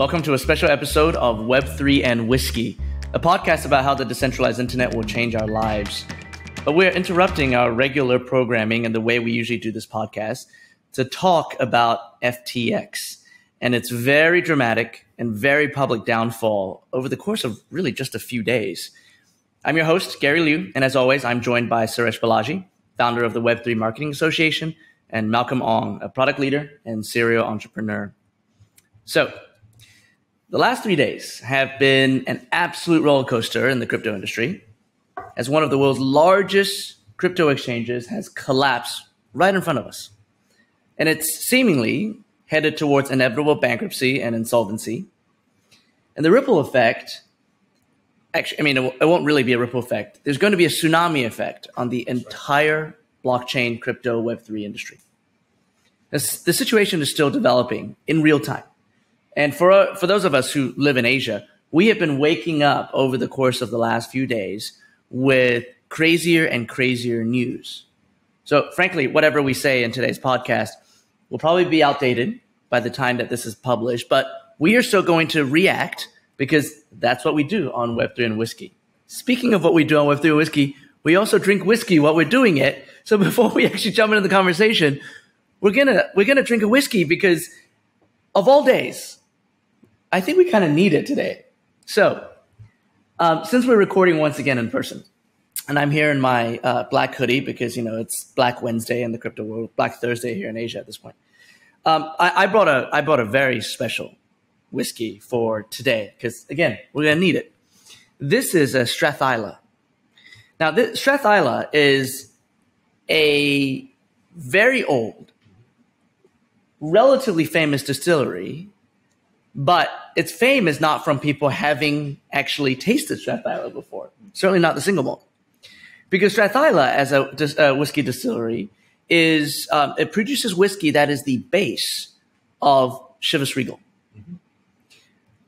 Welcome to a special episode of Web3 and Whiskey, a podcast about how the decentralized internet will change our lives. But we're interrupting our regular programming and the way we usually do this podcast to talk about FTX and its very dramatic and very public downfall over the course of really just a few days. I'm your host, Gary Liu, and as always, I'm joined by Suresh Balaji, founder of the Web3 Marketing Association, and Malcolm Ong, a product leader and serial entrepreneur. So, the last three days have been an absolute roller coaster in the crypto industry as one of the world's largest crypto exchanges has collapsed right in front of us. And it's seemingly headed towards inevitable bankruptcy and insolvency. And the ripple effect, actually, I mean, it won't really be a ripple effect. There's going to be a tsunami effect on the entire blockchain crypto Web3 industry. The situation is still developing in real time. And for, uh, for those of us who live in Asia, we have been waking up over the course of the last few days with crazier and crazier news. So, frankly, whatever we say in today's podcast will probably be outdated by the time that this is published, but we are still going to react because that's what we do on Web3 and Whiskey. Speaking of what we do on Web3 and Whiskey, we also drink whiskey while we're doing it. So before we actually jump into the conversation, we're gonna we're gonna drink a whiskey because of all days, I think we kind of need it today. So, um, since we're recording once again in person, and I'm here in my uh, black hoodie because you know it's Black Wednesday in the crypto world, Black Thursday here in Asia at this point. Um, I, I, brought a I brought a very special whiskey for today because again we're gonna need it. This is a Strathisla. Now, this, Strathisla is a very old, relatively famous distillery but its fame is not from people having actually tasted Strathisla before. Certainly not the single malt. Because Strathisla, as a, a whiskey distillery, is um, it produces whiskey that is the base of Chivas Regal. Mm-hmm.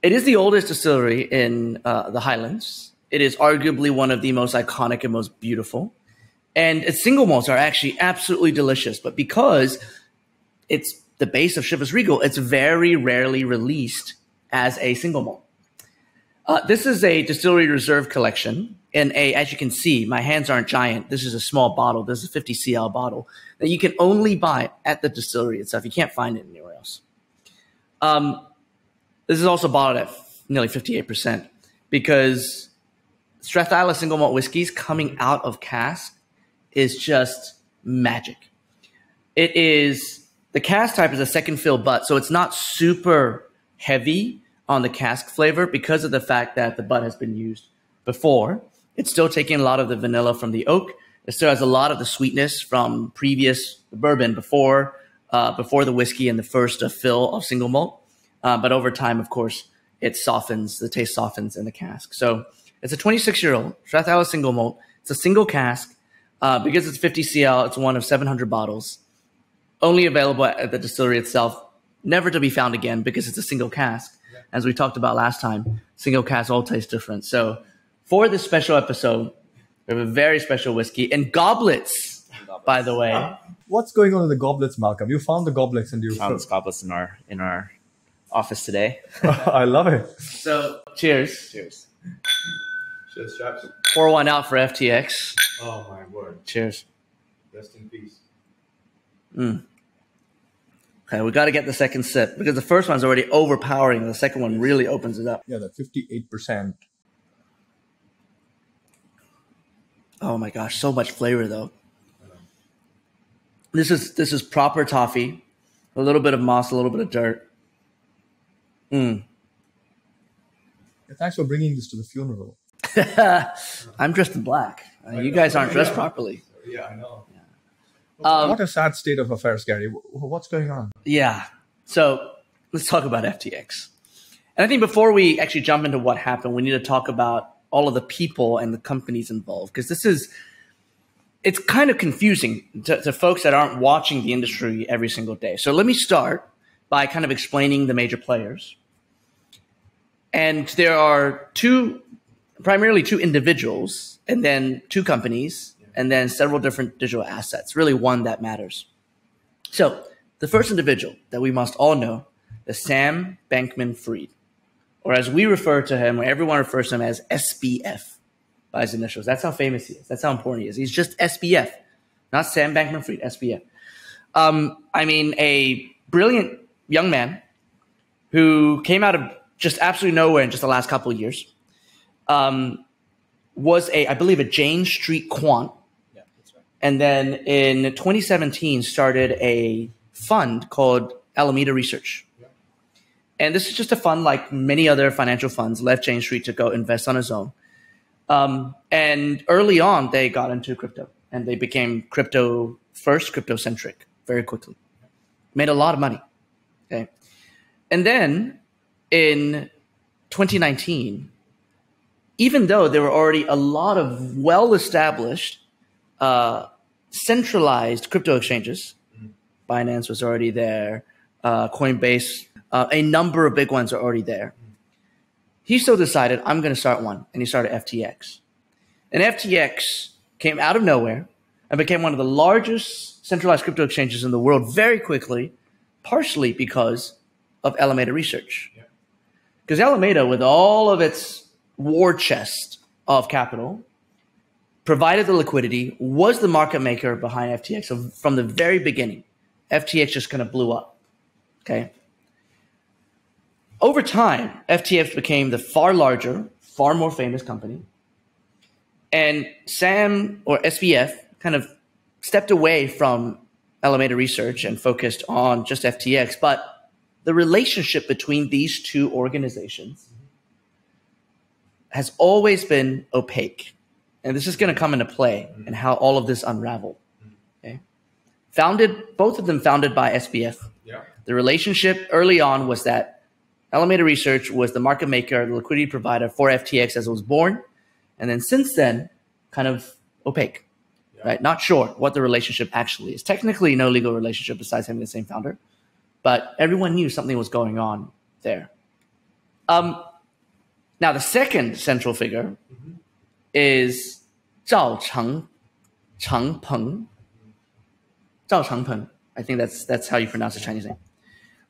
It is the oldest distillery in uh, the Highlands. It is arguably one of the most iconic and most beautiful. And its single malts are actually absolutely delicious. But because it's the base of Chivas Regal, it's very rarely released as a single malt. Uh, this is a distillery reserve collection in a, as you can see, my hands aren't giant. This is a small bottle. This is a 50 CL bottle that you can only buy at the distillery itself. You can't find it anywhere else. Um, this is also bottled at nearly 58% because Strathisla single malt whiskeys coming out of cask is just magic. It is the cask type is a second fill butt, so it's not super heavy on the cask flavor because of the fact that the butt has been used before. It's still taking a lot of the vanilla from the oak. It still has a lot of the sweetness from previous bourbon before uh, before the whiskey and the first uh, fill of single malt. Uh, but over time, of course, it softens. The taste softens in the cask. So it's a 26 year old Strathisla single malt. It's a single cask. Uh, because it's 50 CL, it's one of 700 bottles only available at the distillery itself, never to be found again because it's a single cask. Yeah. As we talked about last time, single cask all taste different. So for this special episode, we have a very special whiskey and goblets, goblets. by the way. What's going on in the goblets, Malcolm? You found the goblets and you found the goblets in our in our office today. I love it. So cheers. Cheers. Cheers, chaps. Pour one out for FTX. Oh my word. Cheers. Rest in peace. Mm. Okay, we got to get the second sip because the first one's already overpowering. The second one really opens it up. Yeah, the fifty-eight percent. Oh my gosh, so much flavor though. This is this is proper toffee, a little bit of moss, a little bit of dirt. Mm. Yeah, thanks for bringing this to the funeral. I'm dressed in black. Uh, you guys aren't dressed properly. Yeah, I know. Um, what a sad state of affairs, Gary. What's going on? Yeah. So let's talk about FTX. And I think before we actually jump into what happened, we need to talk about all of the people and the companies involved because this is it's kind of confusing to, to, folks that aren't watching the industry every single day. So let me start by kind of explaining the major players. And there are two, primarily two individuals, and then two companies and then several different digital assets, really one that matters. So the first individual that we must all know is Sam Bankman Fried. or as we refer to him, or everyone refers to him as SBF by his initials. That's how famous he is. That's how important he is. He's just SBF, not Sam Bankman Fried, SBF. Um, I mean, a brilliant young man who came out of just absolutely nowhere in just the last couple of years. Um, was a, I believe, a Jane Street quant. Yeah, that's right. And then in 2017 started a fund called Alameda Research. And this is just a fund like many other financial funds, left Jane Street to go invest on his own. Um, and early on, they got into crypto and they became crypto first, crypto centric very quickly. Made a lot of money. Okay. And then in 2019, even though there were already a lot of well established, uh, centralized crypto exchanges, mm-hmm. Binance was already there, uh, Coinbase uh, a number of big ones are already there. He still decided, I'm going to start one. And he started FTX. And FTX came out of nowhere and became one of the largest centralized crypto exchanges in the world very quickly, partially because of Alameda Research. Because yeah. Alameda, with all of its war chest of capital, provided the liquidity, was the market maker behind FTX. So from the very beginning, FTX just kind of blew up. Okay over time, FTX became the far larger, far more famous company. And Sam or SBF kind of stepped away from Alameda Research and focused on just FTX. But the relationship between these two organizations has always been opaque. And this is going to come into play and how all of this unraveled. Okay. Founded, both of them founded by SBF. Yeah. The relationship early on was that Alameda Research was the market maker, the liquidity provider for FTX as it was born. And then since then, kind of opaque, yeah. right? Not sure what the relationship actually is. Technically, no legal relationship besides having the same founder, but everyone knew something was going on there. Um, now, the second central figure mm-hmm. Is Zhao Cheng, Changpeng. Zhao Changpeng. I think that's that's how you pronounce the Chinese name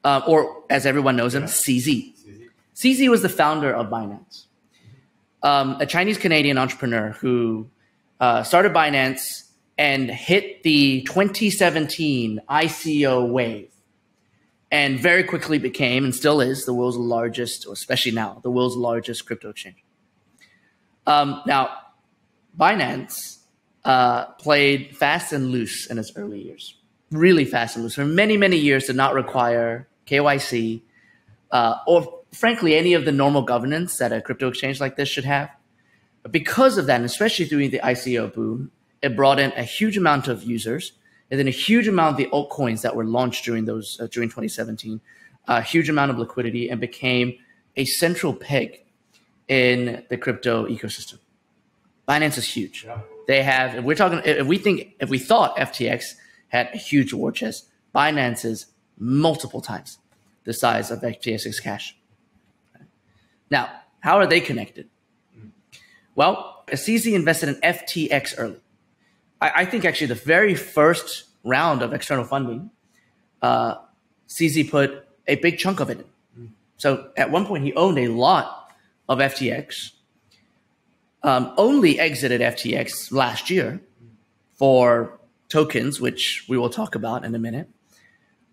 uh, or as everyone knows him, CZ. CZ was the founder of Binance, um, a Chinese Canadian entrepreneur who uh, started Binance and hit the 2017 ICO wave and very quickly became and still is the world's largest, especially now, the world's largest crypto exchange. Um, now, Binance uh, played fast and loose in its early years, really fast and loose. For many, many years, did not require KYC, uh, or frankly, any of the normal governance that a crypto exchange like this should have. But because of that, and especially during the ICO boom, it brought in a huge amount of users, and then a huge amount of the altcoins that were launched during those uh, during 2017, a huge amount of liquidity, and became a central peg in the crypto ecosystem. Binance is huge. Yeah. They have. If we're talking, if we think, if we thought FTX had a huge war chest, Binance is multiple times the size of FTX's Cash. Now, how are they connected? Well, CZ invested in FTX early. I, I, think actually the very first round of external funding, uh, CZ put a big chunk of it in. So at one point, he owned a lot of FTX, um, only exited FTX last year for tokens, which we will talk about in a minute.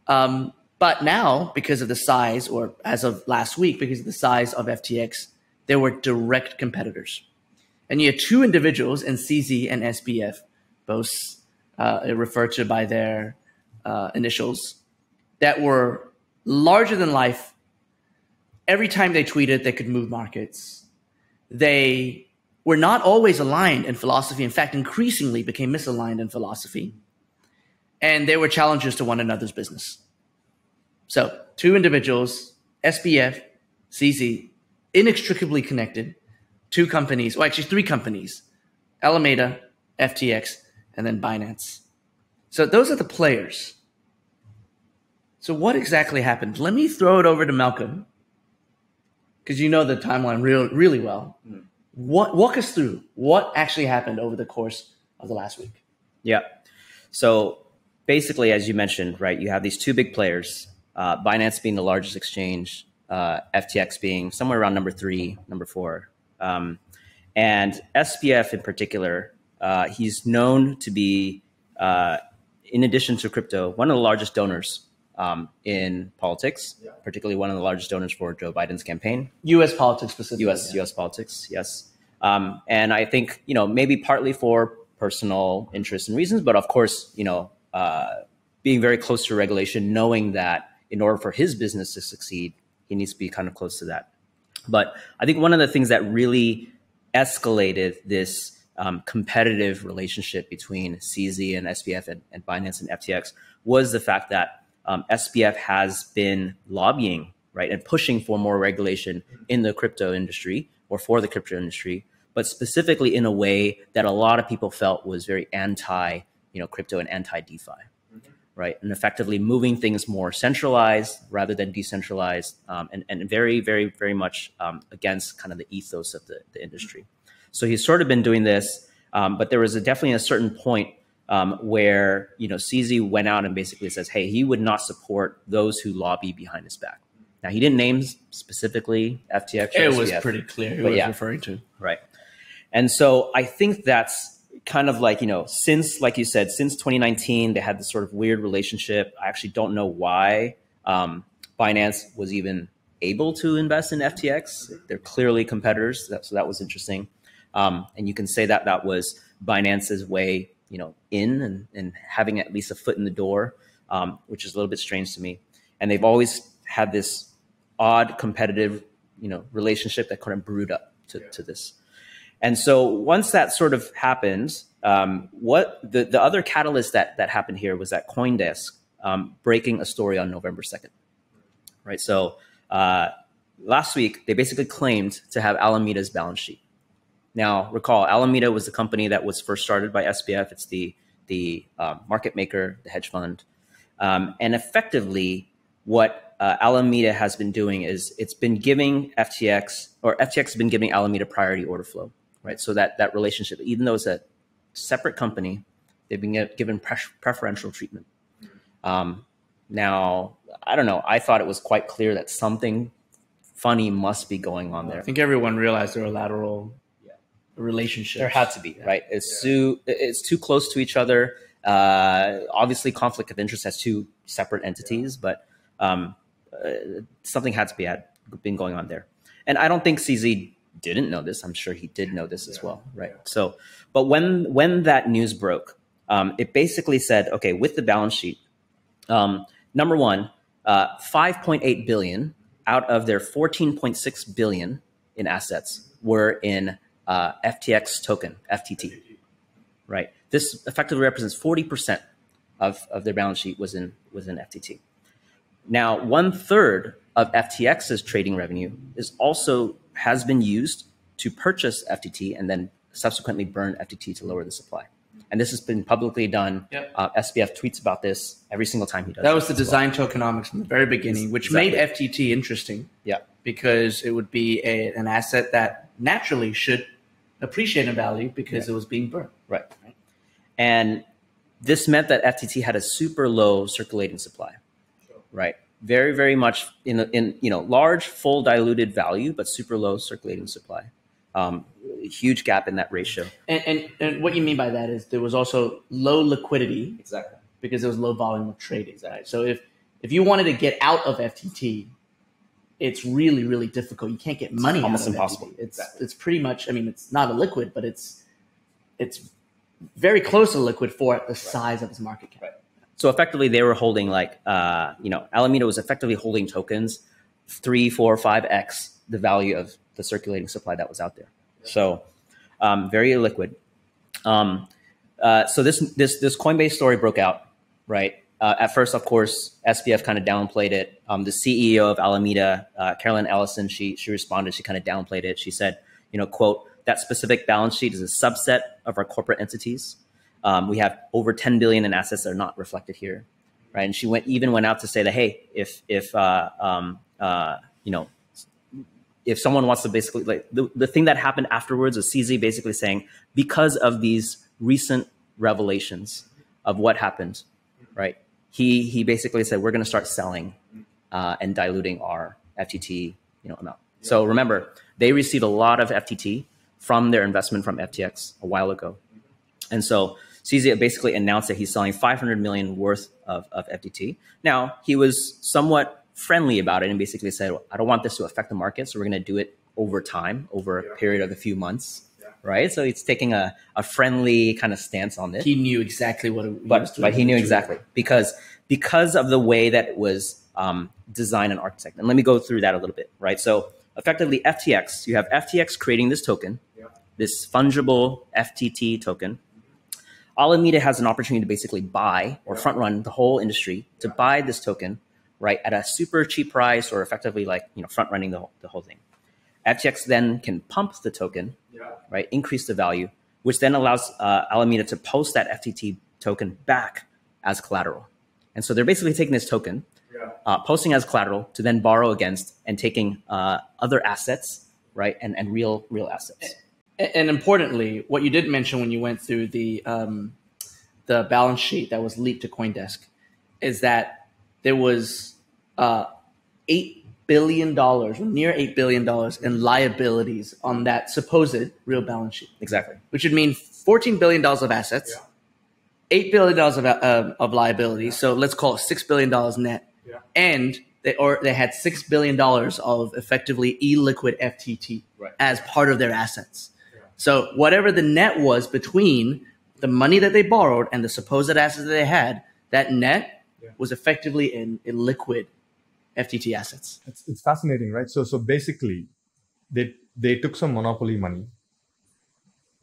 Um, but now, because of the size, or as of last week, because of the size of FTX, there were direct competitors. And you had two individuals in CZ and SBF, both uh, referred to by their uh, initials, that were larger than life. Every time they tweeted, they could move markets. They were not always aligned in philosophy. In fact, increasingly became misaligned in philosophy and they were challenges to one another's business. So, two individuals, SBF, CZ, inextricably connected, two companies, well, actually, three companies Alameda, FTX, and then Binance. So, those are the players. So, what exactly happened? Let me throw it over to Malcolm because you know the timeline real, really well. Mm. What, walk us through what actually happened over the course of the last week. Yeah. So basically, as you mentioned, right, you have these two big players, uh, Binance being the largest exchange, uh, FTX being somewhere around number three, number four. Um, and SBF in particular, uh, he's known to be, uh, in addition to crypto, one of the largest donors um, in politics, yeah. particularly one of the largest donors for Joe Biden's campaign. U.S. politics specifically. U.S. Yeah. U.S. politics, yes. Um, and I think you know maybe partly for personal interests and reasons, but of course you know uh, being very close to regulation, knowing that in order for his business to succeed, he needs to be kind of close to that. But I think one of the things that really escalated this um, competitive relationship between CZ and SBF and, and Binance and FTX was the fact that um, has been lobbying, right, and pushing for more regulation in the crypto industry or for the crypto industry, but specifically in a way that a lot of people felt was very anti, you know, crypto and anti DeFi, right, and effectively moving things more centralized rather than decentralized, um, and and very very very much um, against kind of the ethos of the, the industry. So he's sort of been doing this, um, but there was a, definitely a certain point um, where you know CZ went out and basically says, "Hey, he would not support those who lobby behind his back." Now he didn't name specifically FTX. It was pretty clear who was yeah, referring to, right? And so I think that's kind of like you know since like you said since 2019 they had this sort of weird relationship. I actually don't know why um, Binance was even able to invest in FTX. They're clearly competitors, so that was interesting. Um, and you can say that that was Binance's way, you know, in and, and having at least a foot in the door, um, which is a little bit strange to me. And they've always had this odd competitive, you know, relationship that kind of brewed up to, yeah. to this. And so once that sort of happened, um, what the, the other catalyst that, that happened here was that CoinDesk um, breaking a story on November 2nd, right? So uh, last week, they basically claimed to have Alameda's balance sheet. Now, recall, Alameda was the company that was first started by SBF. It's the the um, market maker, the hedge fund, um, and effectively, what uh, Alameda has been doing is it's been giving FTX or FTX has been giving Alameda priority order flow, right? So that that relationship, even though it's a separate company, they've been given pre- preferential treatment. Um, now, I don't know. I thought it was quite clear that something funny must be going on there. I think everyone realized there were lateral relationship. There had to be, yeah. right? It's yeah. too it's too close to each other. Uh, obviously, conflict of interest has two separate entities, yeah. but um, uh, something had to be had been going on there. And I don't think CZ didn't know this. I'm sure he did know this as well, right? So, but when when that news broke, um, it basically said, okay, with the balance sheet, um, number one, uh, 5.8 billion out of their 14.6 billion in assets were in uh, FTX token, FTT, right? This effectively represents 40% of, of their balance sheet was in, was in FTT. Now, one third of FTX's trading revenue is also has been used to purchase FTT and then subsequently burn FTT to lower the supply. And this has been publicly done. Yep. Uh, SBF tweets about this every single time he does. That was the design well. tokenomics from the very beginning, which exactly. made FTT interesting. Yeah, because it would be a, an asset that naturally should appreciate in value because yeah. it was being burned. Right. right. And this meant that FTT had a super low circulating supply. Sure. Right. Very, very much in, in you know large, full diluted value, but super low circulating supply. Um, huge gap in that ratio. And, and, and what you mean by that is there was also low liquidity. Exactly. Because there was low volume of trading. Exactly. Right? So if if you wanted to get out of FTT, it's really really difficult. You can't get money. It's almost impossible. It's exactly. it's pretty much. I mean, it's not a liquid, but it's it's very close to liquid for the size of its market cap. Right. So effectively, they were holding like uh, you know Alameda was effectively holding tokens three, four, five x the value of the circulating supply that was out there. So um, very illiquid. Um, uh, so this this this Coinbase story broke out, right? Uh, at first, of course, SBF kind of downplayed it. Um, the CEO of Alameda, uh, Caroline Ellison, she she responded. She kind of downplayed it. She said, you know, quote, that specific balance sheet is a subset of our corporate entities. Um, we have over 10 billion in assets that are not reflected here, right? And she went even went out to say that, hey, if if uh, um, uh, you know, if someone wants to basically like the, the thing that happened afterwards was CZ basically saying because of these recent revelations of what happened, right? He he basically said we're going to start selling uh, and diluting our FTT you know amount. So remember, they received a lot of FTT from their investment from FTX a while ago, and so CZ basically announced that he's selling 500 million worth of, of FTT. Now he was somewhat friendly about it and basically said, "I don't want this to affect the market, so we're going to do it over time, over a period of a few months." Right, so it's taking a, a friendly kind of stance on this. He knew exactly what, it, but but he knew exactly because because of the way that it was um, designed and architected. And let me go through that a little bit. Right, so effectively FTX, you have FTX creating this token, yeah. this fungible FTT token. Alameda has an opportunity to basically buy or front run the whole industry to buy this token, right, at a super cheap price or effectively like you know front running the whole, the whole thing. FTX then can pump the token, yeah. right, increase the value, which then allows uh, Alameda to post that FTT token back as collateral. And so they're basically taking this token, yeah. uh, posting as collateral to then borrow against and taking uh, other assets, right, and, and real real assets. And, and, importantly, what you didn't mention when you went through the um, the balance sheet that was leaked to CoinDesk is that there was uh, eight billion dollars, near eight billion dollars in liabilities on that supposed real balance sheet. Exactly. Which would mean fourteen billion dollars of assets, yeah. eight billion dollars of uh, of liabilities. Yeah. So let's call it six billion dollars net. Yeah. And they or they had six billion dollars of effectively illiquid FTT right. as part of their assets. So whatever the net was between the money that they borrowed and the supposed assets that they had, that net was effectively in illiquid FTT assets. It's, it's fascinating, right? So, so basically, they they took some monopoly money,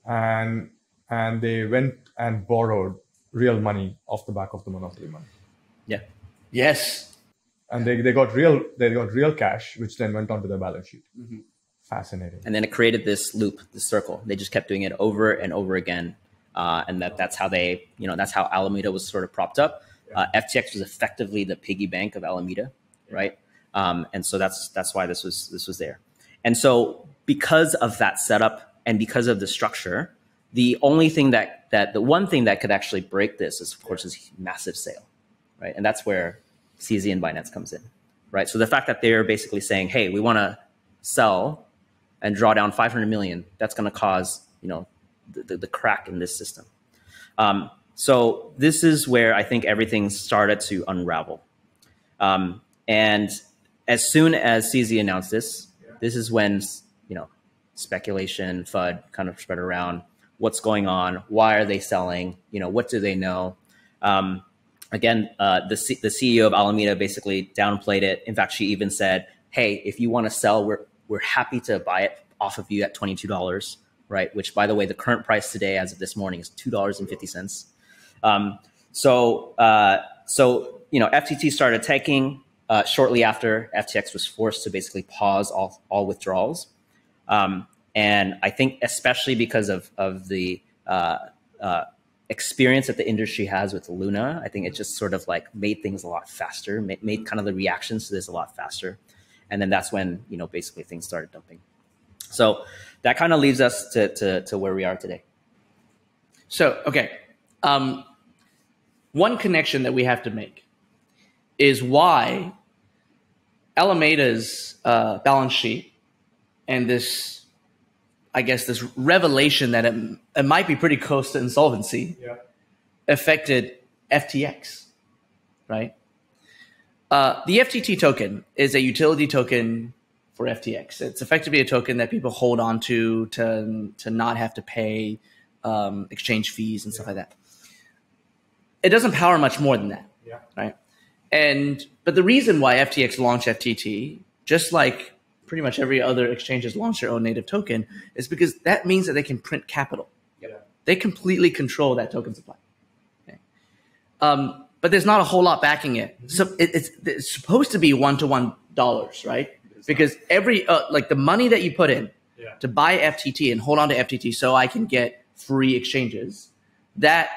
and and they went and borrowed real money off the back of the monopoly money. Yeah. Yes. And they, they got real they got real cash, which then went onto their balance sheet. Mm-hmm. Fascinating. And then it created this loop, this circle. They just kept doing it over and over again, uh, and that that's how they you know that's how Alameda was sort of propped up. Uh, FTX was effectively the piggy bank of Alameda right? Um, and so that's that's why this was this was there. And so because of that setup and because of the structure, the only thing that that the one thing that could actually break this is of course is massive sale, right? And that's where CZ and Binance comes in, right? So the fact that they're basically saying, hey, we want to sell and draw down 500 million, that's going to cause you know the, the, the, crack in this system. Um, so this is where I think everything started to unravel. Um, and as soon as CZ announced this, this is when you know speculation, FUD kind of spread around. What's going on? Why are they selling? You know, what do they know? Um, again, uh, the C- the CEO of Alameda basically downplayed it. In fact, she even said, "Hey, if you want to sell, we're we're happy to buy it off of you at twenty two dollars." Right, which by the way, the current price today, as of this morning, is two dollars and fifty cents. Um, so, uh, so you know, FTT started taking uh, shortly after FTX was forced to basically pause all, all withdrawals. Um, and I think especially because of, of the uh, uh, experience that the industry has with Luna, I think it just sort of like made things a lot faster, made, made kind of the reactions to this a lot faster. And then that's when, you know, basically things started dumping. So that kind of leaves us to, to, to where we are today. So, okay. Um, one connection that we have to make is why Alameda's uh, balance sheet and this, I guess, this revelation that it, it might be pretty close to insolvency yeah. affected FTX, right? Uh, the FTT token is a utility token for FTX. It's effectively a token that people hold on to to, to not have to pay um, exchange fees and yeah. stuff like that. It doesn't power much more than that, yeah. right? And but the reason why FTX launched FTT, just like pretty much every other exchange has launched their own native token, is because that means that they can print capital. Yep. They completely control that token supply. Okay. Um, but there's not a whole lot backing it. Mm-hmm. So it, it's, it's, supposed to be one to one dollars, right? Because every uh, like the money that you put in yeah. to buy FTT and hold on to FTT, so I can get free exchanges. That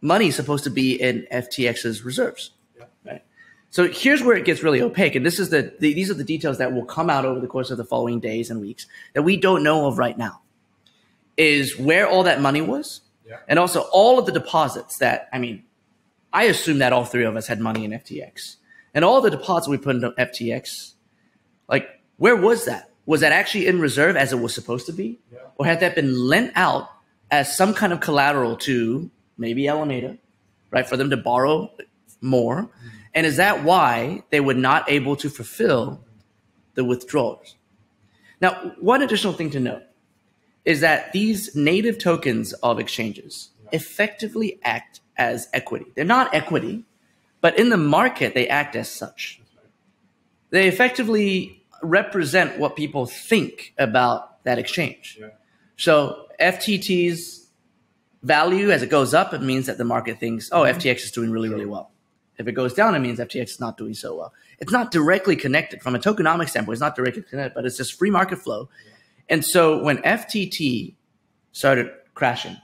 money is supposed to be in FTX's reserves. So here's where it gets really opaque, and this is the, the, these are the details that will come out over the course of the following days and weeks that we don't know of right now. Is where all that money was, yeah. and also all of the deposits that I mean, I assume that all three of us had money in FTX, and all the deposits we put into FTX Like, where was that? Was that actually in reserve as it was supposed to be? Yeah. Or had that been lent out as some kind of collateral to maybe Alameda, right, for them to borrow more? Mm-hmm. And is that why they were not able to fulfill the withdrawals? Now, one additional thing to note is that these native tokens of exchanges effectively act as equity. They're not equity, but in the market, they act as such. They effectively represent what people think about that exchange. So FTT's value as it goes up, it means that the market thinks, oh, mm-hmm. FTX is doing really, really well. If it goes down, it means FTX is not doing so well. It's not directly connected from a tokenomic standpoint. It's not directly connected, but it's just free market flow. And so when FTT started crashing,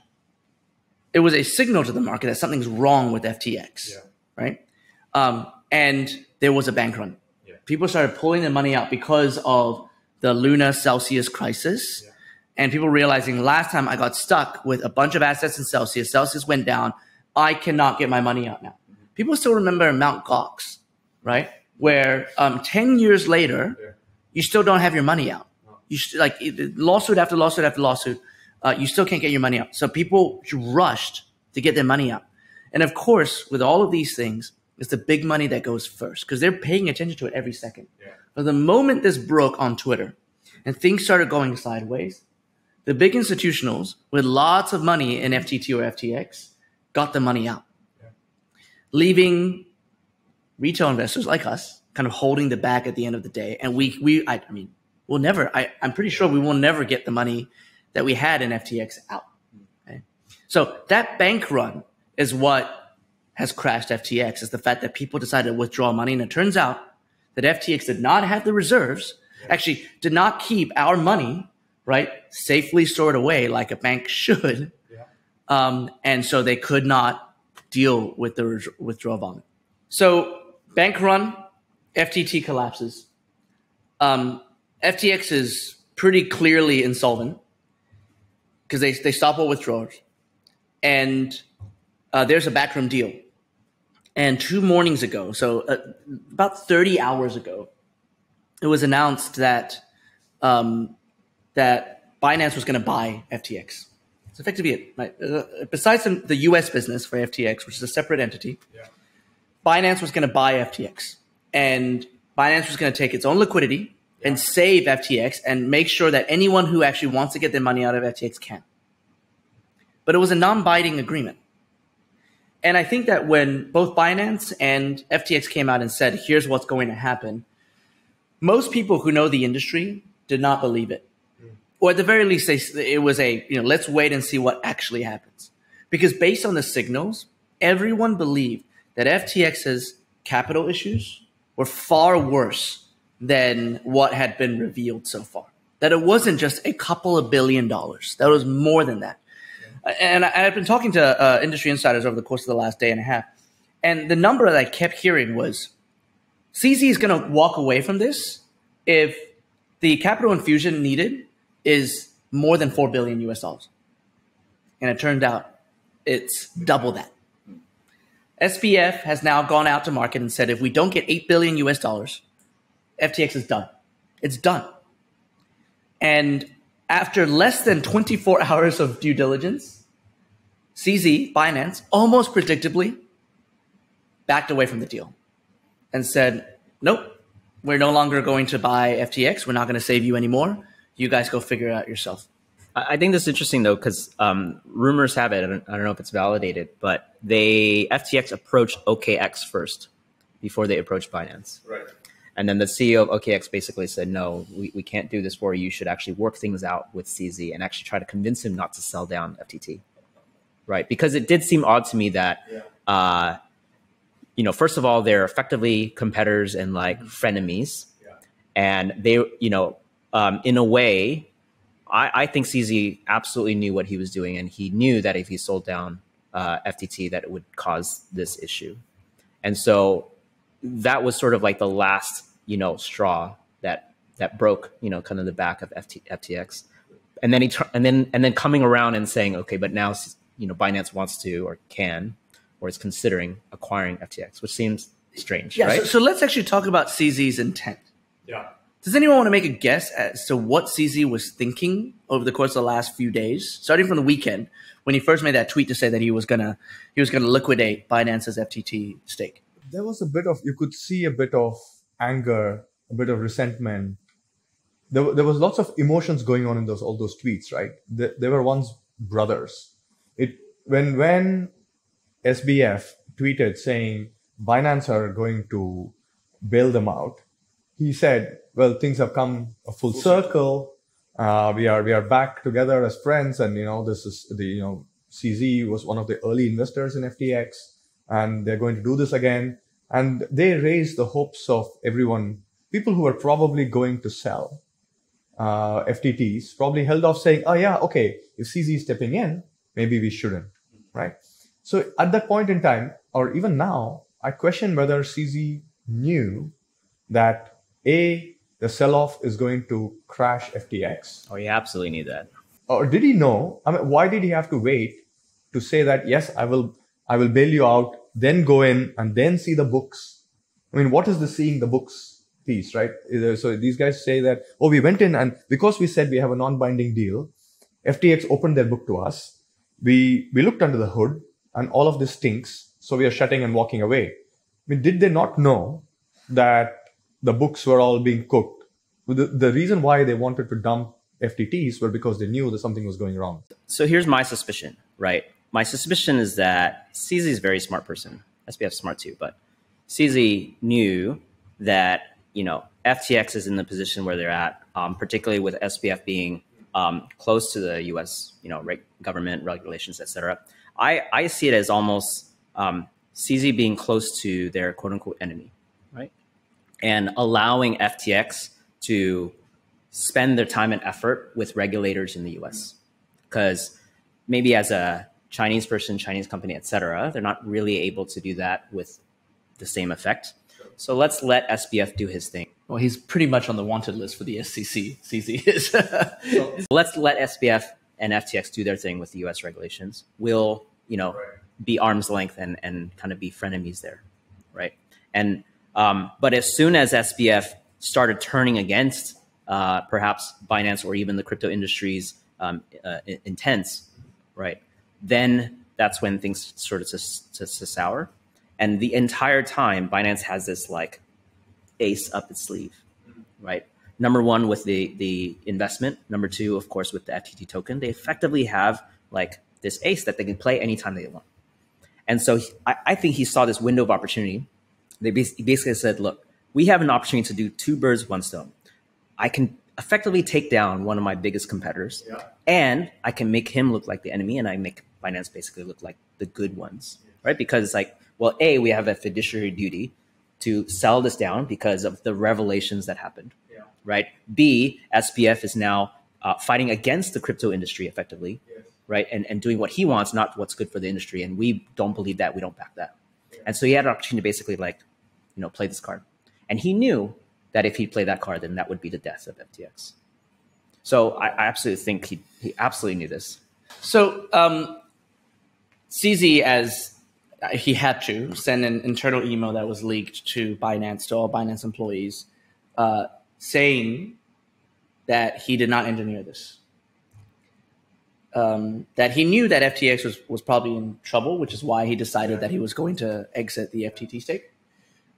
it was a signal to the market that something's wrong with FTX, Yeah. right? Um, and there was a bank run. Yeah. People started pulling their money out because of the Luna Celsius crisis. Yeah. And people realizing last time I got stuck with a bunch of assets in Celsius, Celsius went down. I cannot get my money out now. People still remember Mount Gox, right? Where um, 10 years later, Yeah. you still don't have your money out. You st- like it- lawsuit after lawsuit after lawsuit, uh, you still can't get your money out. So people rushed to get their money out. And of course, with all of these things, it's the big money that goes first because they're paying attention to it every second. Yeah. But the moment this broke on Twitter and things started going sideways, the big institutionals with lots of money in FTT or FTX got the money out. Leaving retail investors like us kind of holding the bag at the end of the day. And we, we, I, I mean, we'll never, I, I'm pretty sure we will never get the money that we had in FTX out. Okay? So that bank run is what has crashed FTX is the fact that people decided to withdraw money. And it turns out that FTX did not have the reserves, actually did not keep our money, right, safely stored away like a bank should. Yeah. Um, and so they could not deal with the withdrawal volume. So bank run, FTT collapses. Um, FTX is pretty clearly insolvent because they, they stop all withdrawals. And uh, there's a backroom deal. And two mornings ago, so uh, about 30 hours ago, it was announced that um, that Binance was going to buy FTX. It's effectively it. Right? Uh, besides the U.S. business for FTX, which is a separate entity, Yeah. Binance was going to buy FTX, and Binance was going to take its own liquidity and save FTX and make sure that anyone who actually wants to get their money out of FTX can. But it was a non-binding agreement. And I think that when both Binance and FTX came out and said, here's what's going to happen, most people who know the industry did not believe it. Or at the very least, they, it was a, you know, let's wait and see what actually happens. Because based on the signals, everyone believed that FTX's capital issues were far worse than what had been revealed so far. That it wasn't just a couple of billion dollars, that was more than that. And I, I've been talking to uh, industry insiders over the course of the last day and a half. And the number that I kept hearing was CZ is going to walk away from this if the capital infusion needed is more than 4 billion US dollars. And it turned out it's double that. SBF has now gone out to market and said if we don't get 8 billion US dollars, FTX is done. It's done. And after less than 24 hours of due diligence, CZ, Binance, almost predictably backed away from the deal and said, nope, we're no longer going to buy FTX. We're not going to save you anymore. You guys go figure it out yourself. I I think this is interesting though, because um, rumors have it. I don't, I don't know if it's validated, but they FTX approached OKX first before they approached Binance, Right. and then the CEO of OKX basically said, "No, we, we can't do this for you. You should actually work things out with CZ and actually try to convince him not to sell down FTT." Right? Because it did seem odd to me that, Yeah. uh, you know, first of all, they're effectively competitors and like frenemies Yeah. and they you know um, in a way I, I think cz absolutely knew what he was doing and he knew that if he sold down uh, ftt that it would cause this issue and so that was sort of like the last you know straw that that broke you know kind of the back of FT, ftx and then he tr- and then and then coming around and saying okay but now you know binance wants to or can or is considering acquiring ftx which seems strange Yeah. right So, so let's actually talk about CZ's intent. Yeah. Does anyone want to make a guess as to what CZ was thinking over the course of the last few days, starting from the weekend when he first made that tweet to say that he was gonna he was gonna liquidate Binance's FTT stake? There was a bit of you could see a bit of anger, a bit of resentment. There, there was lots of emotions going on in those all those tweets, right? They, they were once brothers. It when when SBF tweeted saying Binance are going to bail them out, he said, "Well, things have come a full circle. Uh, we are we are back together as friends, and you know this is the you know CZ was one of the early investors in FTX, and they're going to do this again." And they raised the hopes of everyone, people who were probably going to sell uh, FTTs, probably held off saying, "Oh yeah, okay, if CZ is stepping in, maybe we shouldn't." Right. So at that point in time, or even now, I question whether CZ knew that A, the sell off is going to crash FTX. Oh, he absolutely knew that. Or did he know? I mean, why did he have to wait to say that, yes, I will, I will bail you out, then go in and then see the books? I mean, what is the seeing the books piece, right? So these guys say that, oh, we went in and because we said we have a non binding deal, FTX opened their book to us. We, we looked under the hood and all of this stinks. So we are shutting and walking away. I mean, did they not know that the books were all being cooked? The, the reason why they wanted to dump FTTs were because they knew that something was going wrong. So here's my suspicion, right? My suspicion is that CZ is a very smart person. SBF smart too, but CZ knew that you know FTX is in the position where they're at, um, particularly with SBF being um, close to the U.S. you know reg- government regulations, etc. I, I see it as almost um, CZ being close to their quote unquote enemy? And allowing FTX to spend their time and effort with regulators in the US. Because maybe as a Chinese person, Chinese company, et cetera, they're not really able to do that with the same effect. So let's let SBF do his thing. Well, he's pretty much on the wanted list for the SEC. CZ is. so, let's let SBF and FTX do their thing with the US regulations. We'll you know, right. be arm's length and, and kind of be frenemies there, right? And um, but as soon as SBF started turning against uh, perhaps Binance or even the crypto industry's um, uh, intents, right? Then that's when things started to, to, to sour. And the entire time, Binance has this like ace up its sleeve, right? Number one, with the the investment. Number two, of course, with the FTT token. They effectively have like this ace that they can play anytime they want. And so he, I, I, think he saw this window of opportunity. They basically said, look, we have an opportunity to do two birds, one stone. I can effectively take down one of my biggest competitors, yeah. and I can make him look like the enemy, and I make Binance basically look like the good ones, right? Because it's like, well, A, we have a fiduciary duty to sell this down because of the revelations that happened, yeah. right? B, SBF is now uh, fighting against the crypto industry effectively, yes right? And, and doing what he wants, not what's good for the industry. And we don't believe that. We don't back that. And so he had an opportunity to basically like, you know, play this card. And he knew that if he played that card, then that would be the death of FTX. So I, I absolutely think he, he absolutely knew this. So um, CZ, as he had to send an internal email that was leaked to Binance, to all Binance employees, uh, saying that he did not engineer this um, that he knew that FTX was, was probably in trouble, which is why he decided that he was going to exit the FTT stake,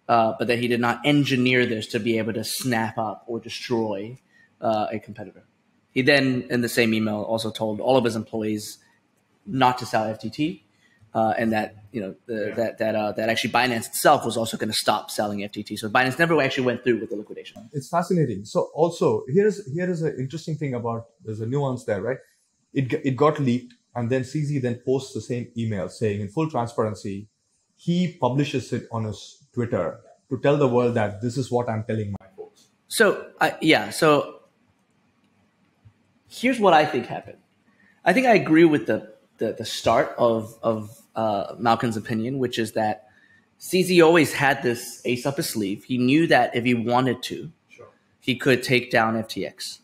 uh, but that he did not engineer this to be able to snap up or destroy uh, a competitor. He then, in the same email, also told all of his employees not to sell FTT, uh, and that you know the, yeah. that that uh, that actually Binance itself was also going to stop selling FTT. So Binance never actually went through with the liquidation. It's fascinating. So also here is here is an interesting thing about there's a nuance there, right? It, it got leaked and then CZ then posts the same email saying in full transparency, he publishes it on his Twitter to tell the world that this is what I'm telling my folks. So uh, yeah, so here's what I think happened. I think I agree with the the, the start of of uh, Malcolm's opinion, which is that CZ always had this ace up his sleeve. He knew that if he wanted to, sure. he could take down FTX.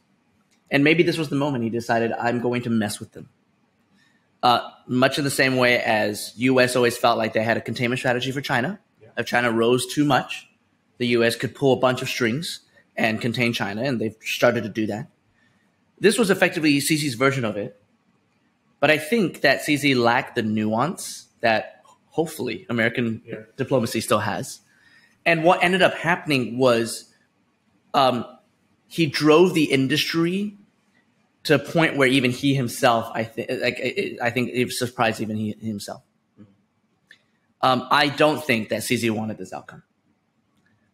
And maybe this was the moment he decided, I'm going to mess with them. Uh, much in the same way as US always felt like they had a containment strategy for China. Yeah. If China rose too much, the US could pull a bunch of strings and contain China, and they've started to do that. This was effectively CZ's version of it, but I think that CZ lacked the nuance that hopefully American yeah. diplomacy still has. And what ended up happening was um, he drove the industry to a point where even he himself, I think, like I think it surprised even he himself. Um, I don't think that CZ wanted this outcome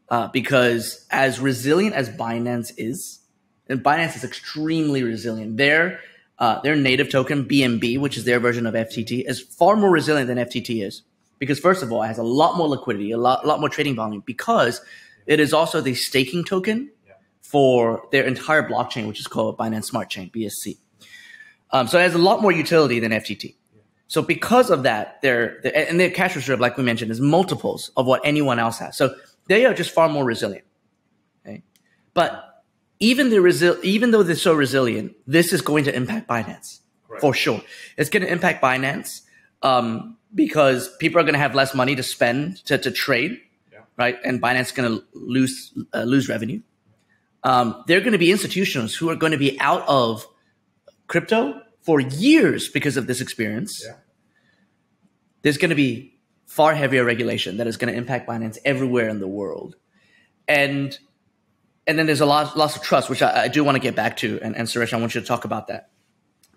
uh, because as resilient as Binance is, and Binance is extremely resilient. Their uh, their native token BNB, which is their version of FTT, is far more resilient than FTT is because first of all, it has a lot more liquidity, a lot, lot more trading volume because it is also the staking token for their entire blockchain, which is called Binance Smart Chain (BSC). Um, so it has a lot more utility than FTT. So because of that, their and their cash reserve, like we mentioned, is multiples of what anyone else has. So they are just far more resilient. Okay? But even the resi- even though they're so resilient, this is going to impact Binance right. for sure. It's going to impact Binance um, because people are going to have less money to spend to, to trade, yeah. right? And Binance is going to lose uh, lose revenue. Um, there are going to be institutions who are going to be out of crypto for years because of this experience. Yeah. There's going to be far heavier regulation that is going to impact Binance everywhere in the world. And and then there's a lot loss of trust, which I, I do want to get back to. And, and Suresh, I want you to talk about that.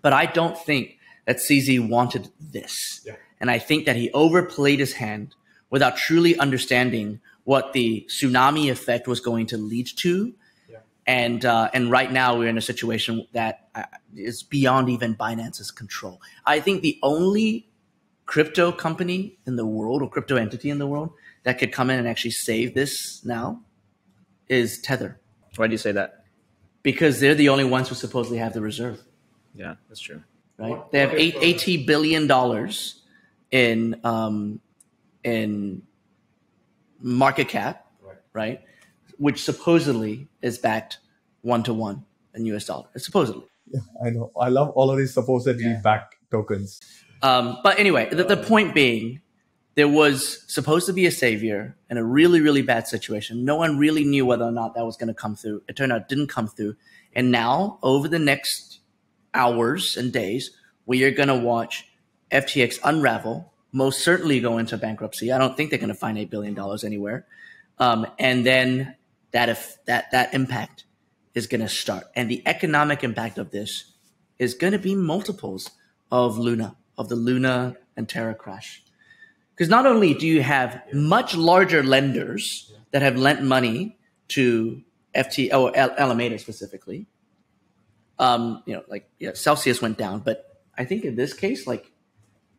But I don't think that CZ wanted this. Yeah. And I think that he overplayed his hand without truly understanding what the tsunami effect was going to lead to and uh, and right now we're in a situation that uh, beyond even Binance's control. I think the only crypto company in the world or crypto entity in the world that could come in and actually save this now is Tether. Why do you say that? Because they're the only ones who supposedly have the reserve. Yeah, that's true. Right? They have eighty billion dollars in um, in market cap, right? right? Which supposedly is backed one to one in US dollar. Supposedly. Yeah, I know. I love all of these supposedly yeah. backed tokens. Um, but anyway, the, the point being, there was supposed to be a savior in a really, really bad situation. No one really knew whether or not that was going to come through. It turned out it didn't come through. And now, over the next hours and days, we are going to watch FTX unravel, most certainly go into bankruptcy. I don't think they're going to find $8 billion anywhere. Um, and then that if that that impact is going to start, and the economic impact of this is going to be multiples of Luna, of the Luna and Terra crash. Because not only do you have much larger lenders that have lent money to FT or Alameda specifically, um, you know, like yeah, Celsius went down, but I think in this case, like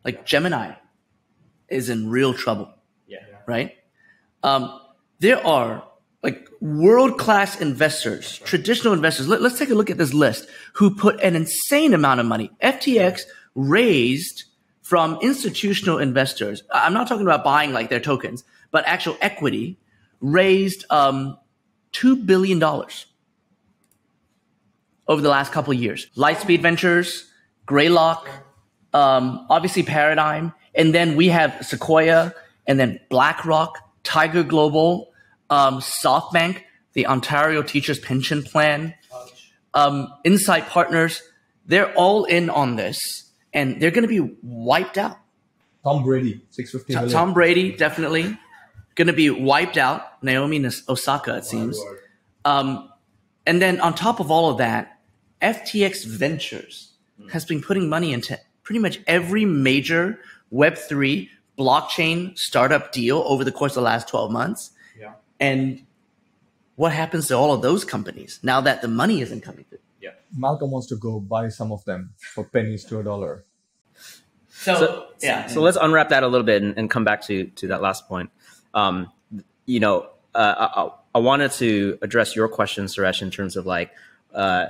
like Gemini is in real trouble. Yeah. Right. Um, there are like world class investors, traditional investors. Let, us take a look at this list who put an insane amount of money. FTX raised from institutional investors. I'm not talking about buying like their tokens, but actual equity raised um, $2 billion over the last couple of years. Lightspeed Ventures, Greylock, um, obviously Paradigm, and then we have Sequoia, and then BlackRock, Tiger Global, um, SoftBank, the Ontario Teachers Pension Plan, um, Insight Partners, they're all in on this, and they're going to be wiped out. Tom Brady, six fifty. Tom, Tom Brady, definitely going to be wiped out. Naomi Osaka, it seems. Um, and then on top of all of that, FTX Ventures has been putting money into pretty much every major Web3 blockchain startup deal over the course of the last 12 months. And what happens to all of those companies now that the money isn't coming through? Yeah. Malcolm wants to go buy some of them for pennies to a dollar. So, so yeah. So let's unwrap that a little bit and, and come back to to that last point. Um, you know, uh, I, I, wanted to address your question, Suresh, in terms of like, uh,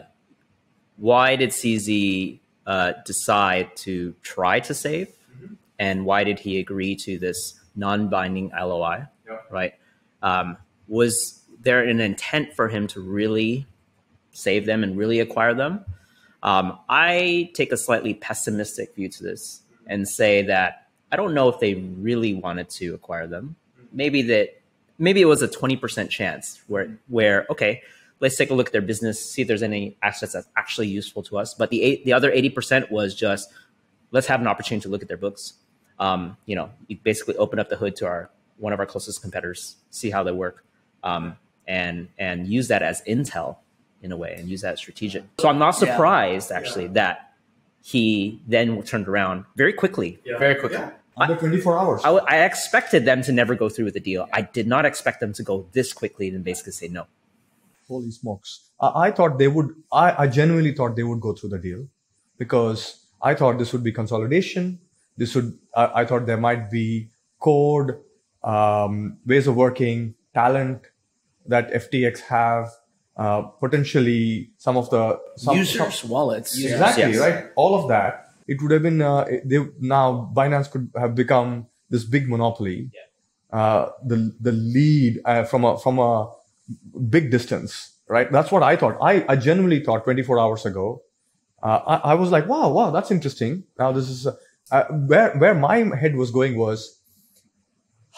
why did CZ uh, decide to try to save, mm-hmm. and why did he agree to this non-binding LOI? Yeah. Right. Um, was there an intent for him to really save them and really acquire them? Um, I take a slightly pessimistic view to this and say that I don't know if they really wanted to acquire them. Maybe that maybe it was a 20% chance where where okay, let's take a look at their business, see if there's any assets that's actually useful to us. But the eight, the other eighty percent was just let's have an opportunity to look at their books. Um, you know, you basically open up the hood to our one of our closest competitors, see how they work, um, and and use that as intel in a way, and use that as strategic. So I'm not Yeah. surprised actually that he then turned around very quickly. Very quickly. Under 24 hours. I expected them to never go through with the deal. I did not expect them to go this quickly and basically say no. Holy smokes. I, I thought they would, I, I genuinely thought they would go through the deal because I thought this would be consolidation. This would, I, I thought there might be code, um, ways of working, talent that FTX have, uh, potentially some of the some, Users, some- wallets. exactly Yes. right. All of that. It would have been uh, they now Binance could have become this big monopoly, uh, the the lead uh, from a from a big distance. Right. That's what I thought. I I genuinely thought 24 hours ago. Uh, I, I was like, wow, wow, that's interesting. Now this is uh, where where my head was going was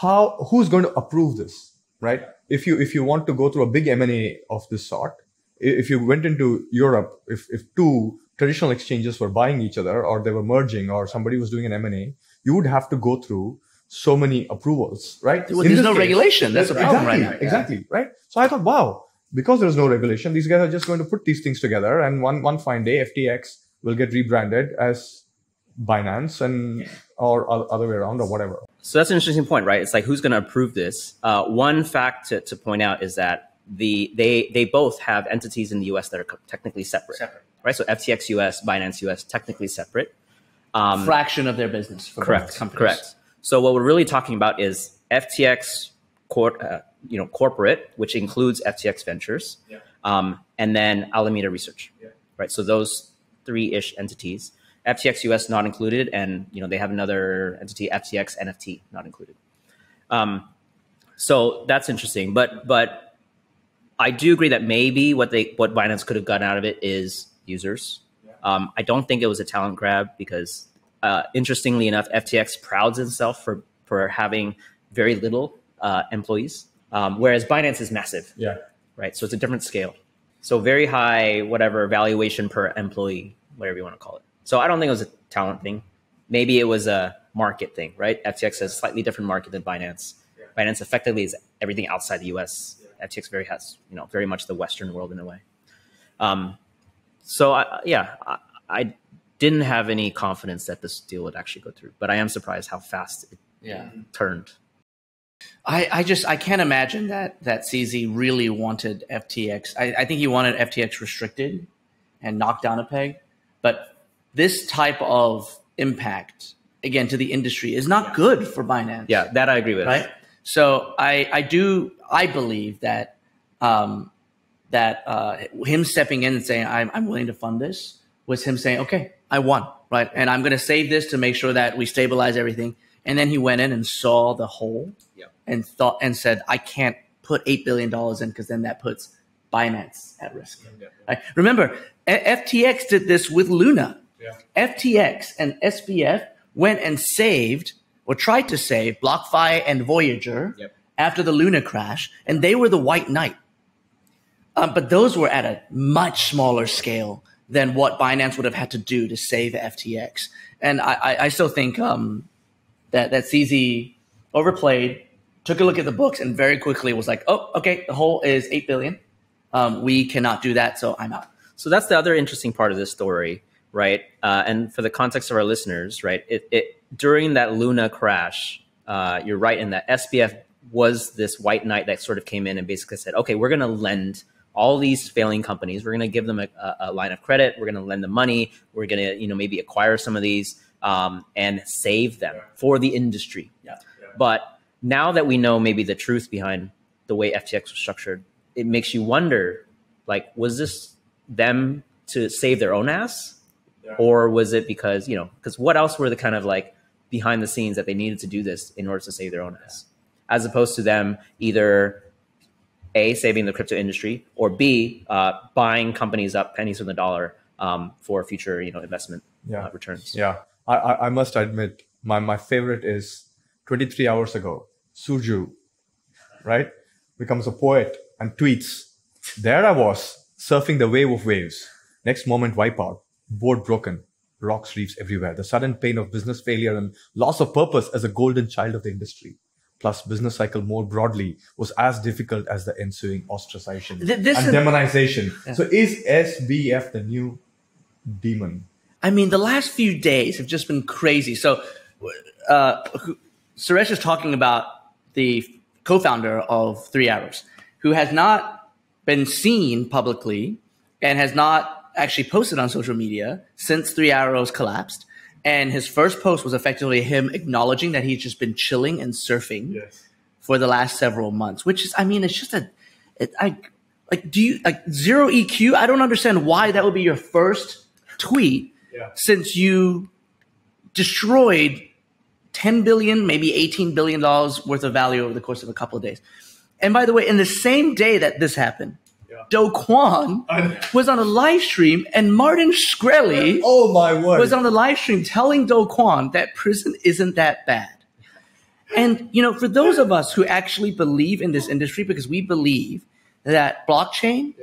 how who's going to approve this, right? If you if you want to go through a big M and A of this sort, if you went into Europe, if if two traditional exchanges were buying each other or they were merging or somebody was doing an M and A, you would have to go through so many approvals, right? Well, there's no case- regulation. That's the problem exactly, right now. Exactly, right? So I thought, wow, because there's no regulation, these guys are just going to put these things together, and one one fine day, FTX will get rebranded as Binance and or other way around or whatever. So that's an interesting point, right? It's like who's going to approve this? Uh, one fact to, to point out is that the they they both have entities in the U.S. that are technically separate, Separate. right? So FTX US, Binance US, technically separate. Um, Fraction of their business. For correct, correct. So what we're really talking about is FTX, cor- uh, you know, corporate, which includes FTX Ventures, um, and then Alameda Research, right? So those three-ish entities. FTX US not included, and you know they have another entity, FTX NFT not included. Um, so that's interesting, but but I do agree that maybe what they what Binance could have gotten out of it is users. Um, I don't think it was a talent grab because, uh, interestingly enough, FTX prouds itself for for having very little uh, employees, um, whereas Binance is massive Yeah. right? So it's a different scale. So very high, whatever valuation per employee, whatever you want to call it. So I don't think it was a talent thing. Maybe it was a market thing, right? FTX has a slightly different market than Binance. Binance effectively is everything outside the US. FTX very has, you know, very much the Western world in a way. Um, so I, yeah, I, I didn't have any confidence that this deal would actually go through, but I am surprised how fast it Yeah. turned. I, I just I can't imagine that that CZ really wanted FTX. I, I think he wanted FTX restricted and knocked down a peg. But this type of impact again to the industry is not good for Binance. Yeah, that I agree with. right? So I I do I believe that um, that uh, him stepping in and saying I'm I'm willing to fund this was him saying okay I won right and I'm going to save this to make sure that we stabilize everything and then he went in and saw the hole Yeah. and thought and said I can't put eight billion dollars in because then that puts Binance at risk. Right? Remember, FTX did this with Luna. FTX and SBF went and saved or tried to save BlockFi and Voyager Yep. after the Luna crash, and they were the white knight. Um, but those were at a much smaller scale than what Binance would have had to do to save FTX. And I, I, I still think um, that that CZ overplayed, took a look at the books, and very quickly was like, "Oh, okay, the hole is eight billion. Um, we cannot do that, so I'm out." So that's the other interesting part of this story, right? Uh, and for the context of our listeners, right? It, it during that Luna crash, uh, you're right in that SBF was this white knight that sort of came in and basically said, "Okay, we're going to lend all these failing companies. We're going to give them a, a, line of credit. We're going to lend them money. We're going to, you know, maybe acquire some of these um, and save them for the industry." Yeah. But now that we know maybe the truth behind the way FTX was structured, it makes you wonder, like, was this them to save their own ass, or was it because you know, because what else were the kind of like behind the scenes that they needed to do this in order to save their own ass, as opposed to them either a saving the crypto industry or b uh, buying companies up pennies on the dollar um, for future you know investment Yeah. uh, returns. Yeah, I, I, I must admit, my, my favorite is 23 hours ago, Su Zhu, right? Becomes a poet and tweets, There I was, surfing the wave of waves. Next moment, wipe out. Board broken. Rocks reefs everywhere. The sudden pain of business failure and loss of purpose as a golden child of the industry. Plus, business cycle more broadly was as difficult as the ensuing ostracization Th- and is- demonization. So, is SBF the new demon? I mean, the last few days have just been crazy. So, uh, Suresh is talking about the co-founder of Three Arrows, who has not been seen publicly and has not actually posted on social media since Three Arrows collapsed. And his first post was effectively him acknowledging that he's just been chilling and surfing for the last several months, which is, I mean, it's just a, it, I, like, do you, like, zero EQ? I don't understand why that would be your first tweet since you destroyed 10 billion, maybe 18 billion dollars worth of value over the course of a couple of days. And by the way, in the same day that this happened, Do Kwon was on a live stream and Martin Shkreli Oh my word! was on the live stream telling Do Kwon that prison isn't that bad. And you know, for those of us who actually believe in this industry, because we believe that blockchain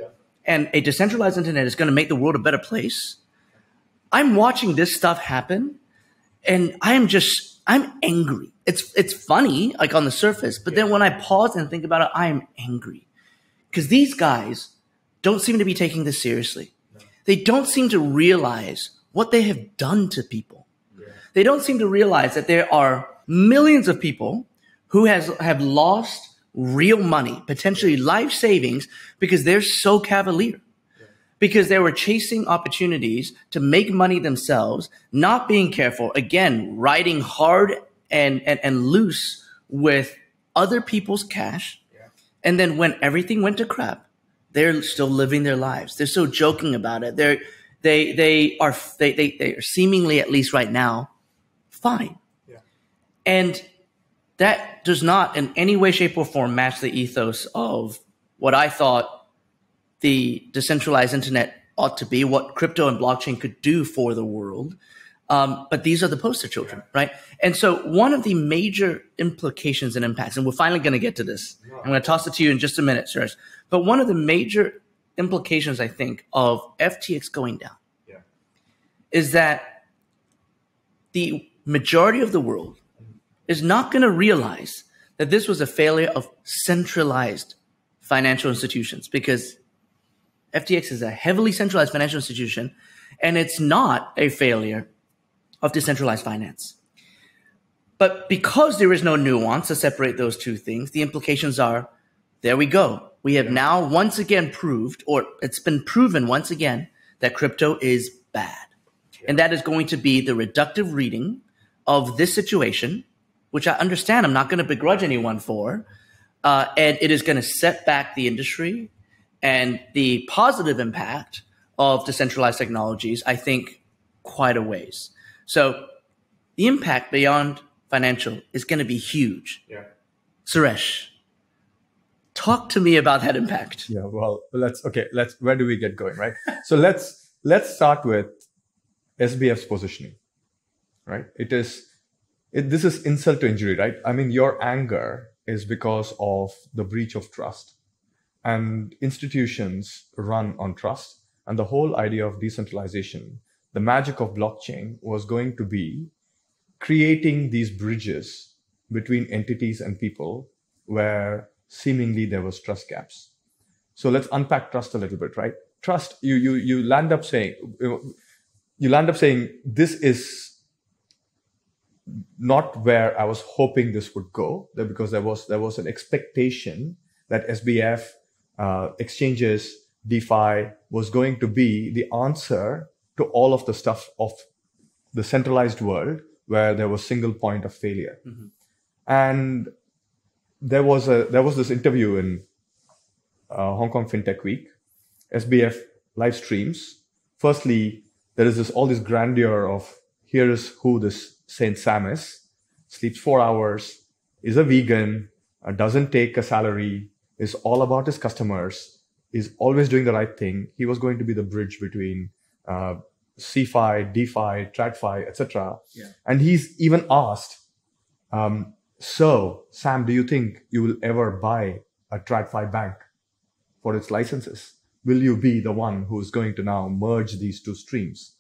and a decentralized internet is going to make the world a better place, I'm watching this stuff happen, and I'm just I'm angry. It's it's funny, like on the surface, but then when I pause and think about it, I am angry because these guys don't seem to be taking this seriously. They don't seem to realize what they have done to people. They don't seem to realize that there are millions of people who has have lost real money, potentially life savings, because they're so cavalier. Because they were chasing opportunities to make money themselves, not being careful, again, riding hard and, and, and loose with other people's cash. And then when everything went to crap, they're still living their lives. They're still joking about it. They're they they are they they, they are seemingly at least right now fine. Yeah. And that does not in any way, shape, or form match the ethos of what I thought the decentralized internet ought to be, what crypto and blockchain could do for the world. Um, but these are the poster children, right? And so one of the major implications and impacts, and we're finally going to get to this. I'm going to toss it to you in just a minute, Suresh. But one of the major implications, I think, of FTX going down is that the majority of the world is not going to realize that this was a failure of centralized financial institutions because FTX is a heavily centralized financial institution and it's not a failure of decentralized finance. But because there is no nuance to separate those two things, the implications are there we go. We have now once again proved, or it's been proven once again, that crypto is bad. And that is going to be the reductive reading of this situation, which I understand I'm not going to begrudge anyone for. Uh, and it is going to set back the industry and the positive impact of decentralized technologies, I think, quite a ways. So the impact beyond financial is going to be huge. Yeah. Suresh, talk to me about that impact. Yeah, well, let's okay. Let's where do we get going, right? so let's let's start with SBF's positioning, right? It is it, this is insult to injury, right? I mean, your anger is because of the breach of trust, and institutions run on trust, and the whole idea of decentralization, the magic of blockchain was going to be creating these bridges between entities and people where seemingly there was trust gaps. So let's unpack trust a little bit, right? Trust, you you you land up saying you land up saying this is not where I was hoping this would go, because there was there was an expectation that SBF uh, exchanges DeFi was going to be the answer to all of the stuff of the centralized world where there was a single point of failure. And there was a there was this interview in uh, Hong Kong FinTech Week, SBF live streams. Firstly, there is this all this grandeur of here is who this Saint Sam is, sleeps four hours, is a vegan, uh, doesn't take a salary, is all about his customers, is always doing the right thing. He was going to be the bridge between uh, CeFi, DeFi, TradFi, etc. Yeah. And he's even asked, um, so Sam, do you think you will ever buy a TradFi bank for its licenses. Will you be the one who's going to now merge these two streams?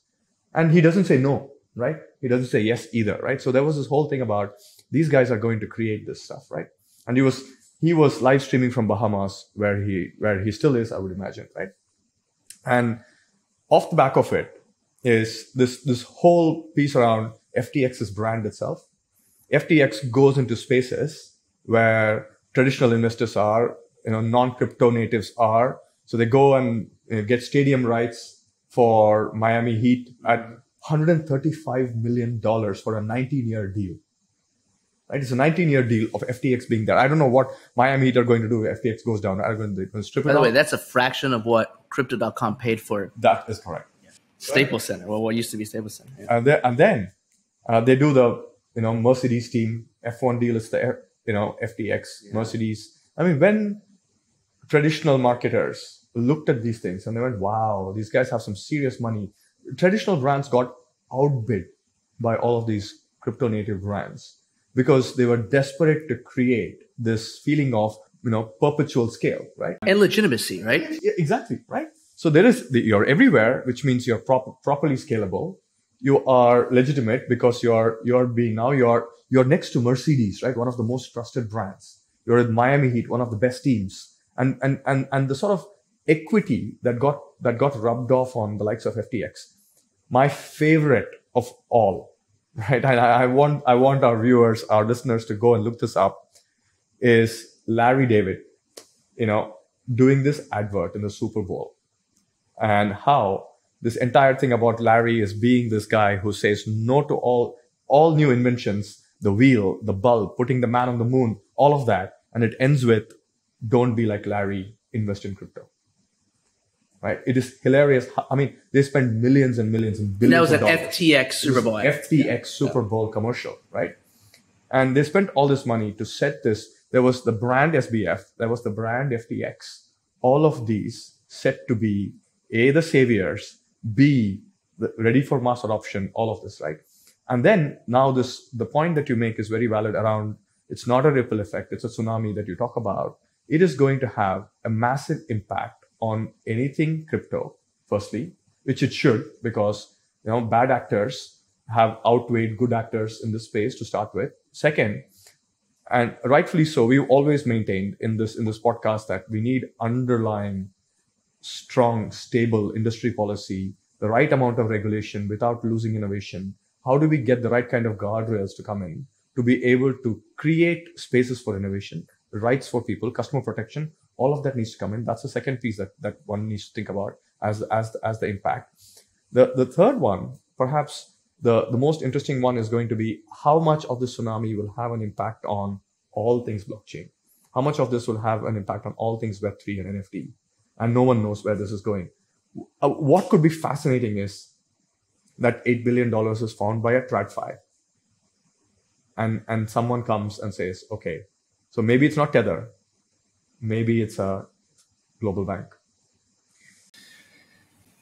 And he doesn't say no, right? He doesn't say yes either, right? So there was this whole thing about these guys are going to create this stuff, right? And he was he was live streaming from Bahamas, where he where he still is, I would imagine, right? And off the back of it is this this whole piece around FTX's brand itself. FTX goes into spaces where traditional investors are, you know, non-crypto natives are. So they go and you know, get stadium rights for Miami Heat at 135 million dollars for a 19-year deal. Right, it's a 19-year deal of FTX being there. I don't know what Miami Heat are going to do if FTX goes down. Are going to strip it? By the out? way, that's a fraction of what Crypto.com paid for that is correct. Staples Center, well, what used to be Staples Center. Yeah. and then, and then uh, they do the you know Mercedes team F1 deal is the you know FTX Mercedes. I mean, when traditional marketers looked at these things and they went, "Wow, these guys have some serious money." Traditional brands got outbid by all of these crypto native brands because they were desperate to create this feeling of you know perpetual scale, right? And legitimacy, right? Yeah, exactly right? So there is the, you're everywhere which means you're prop- properly scalable. You are legitimate because you're you're being now you're you're next to mercedes right? One of the most trusted brands. You're at miami heat one of the best teams. And and and, and the sort of equity that got that got rubbed off on the likes of ftx my favorite of all right? And I, I want i want our viewers our listeners to go and look this up. Is larry david you know doing this advert in the super bowl. And how this entire thing about Larry is being this guy who says no to all all new inventions, the wheel, the bulb, putting the man on the moon, all of that, and it ends with "Don't be like Larry, invest in crypto." Right? It is hilarious. I mean, they spend millions and millions and billions. That was of an dollars. FTX Super Bowl. FTX Super Bowl commercial, right? And they spent all this money to set this. There was the brand SBF, there was the brand FTX. All of these set to be A, the saviors, B, the, ready for mass adoption, all of this, right? And then now this, the point that you make is very valid around it's not a ripple effect, it's a tsunami that you talk about. It is going to have a massive impact on anything crypto, firstly, which it should, because you know, bad actors have outweighed good actors in this space to start with. Second, and rightfully so, we've always maintained in this in this podcast that we need underlying strong, stable industry policy, the right amount of regulation without losing innovation. How do we get the right kind of guardrails to come in to be able to create spaces for innovation, rights for people, customer protection? All of that needs to come in. That's the second piece that, that one needs to think about as as as the impact. The the third one, perhaps the, the most interesting one is going to be how much of the tsunami will have an impact on all things blockchain. How much of this will have an impact on all things Web3 and NFT? And no one knows where this is going. Uh, what could be fascinating is that $8 billion is found by a TradFi. And, and someone comes and says, okay, so maybe it's not Tether, maybe it's a global bank.